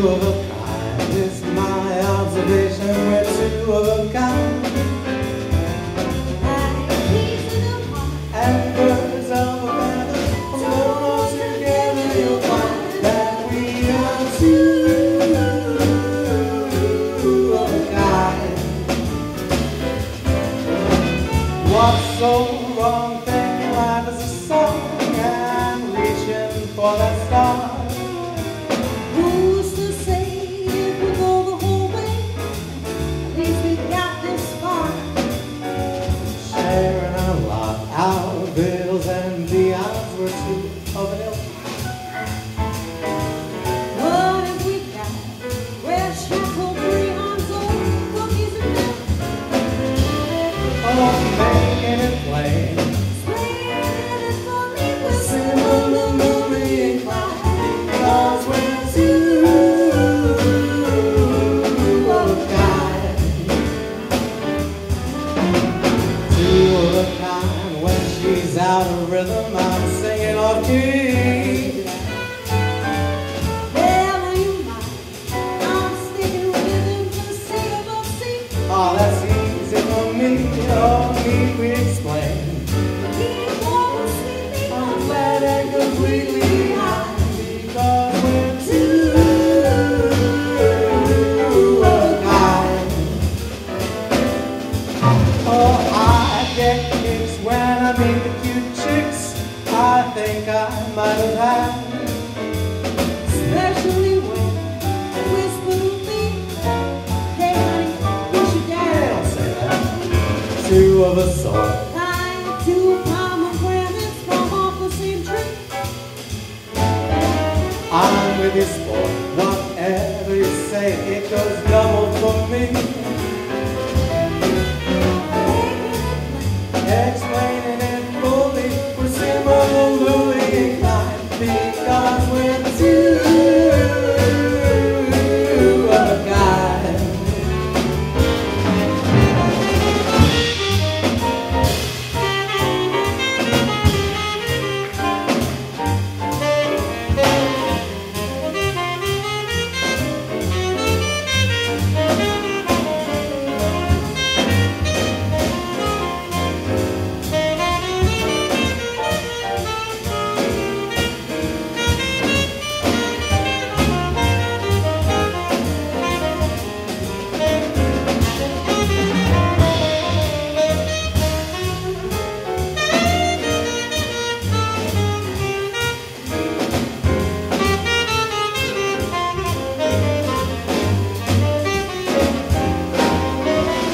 two of a kind. It's my observation We're two of a kind. And birds of a feather Flown all together You'll find that we are two of a kind. What's so wrong thinking life is a song And reaching for that star of a kind. When she's out of rhythm, I'm singing off key. You mind. I'm sticking with him for the sake of. Oh, that's easy for me. Oh, need we explain? When I meet the cute chicks. I think I might have had. Especially when I whisper to me, Hey honey, you should They dance. don't say that. Two of a sort. Tied to pomegranates from off the same tree. I'm with you, sport. Whatever you say, it goes double for me.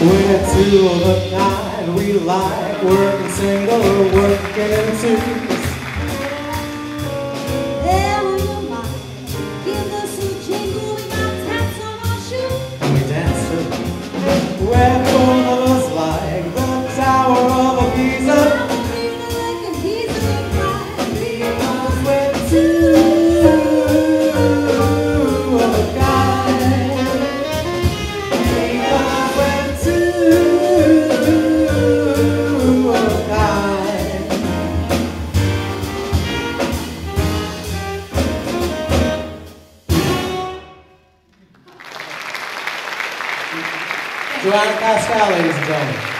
We're two of a kind. We like working single or working in Joanna Pascal, ladies and gentlemen.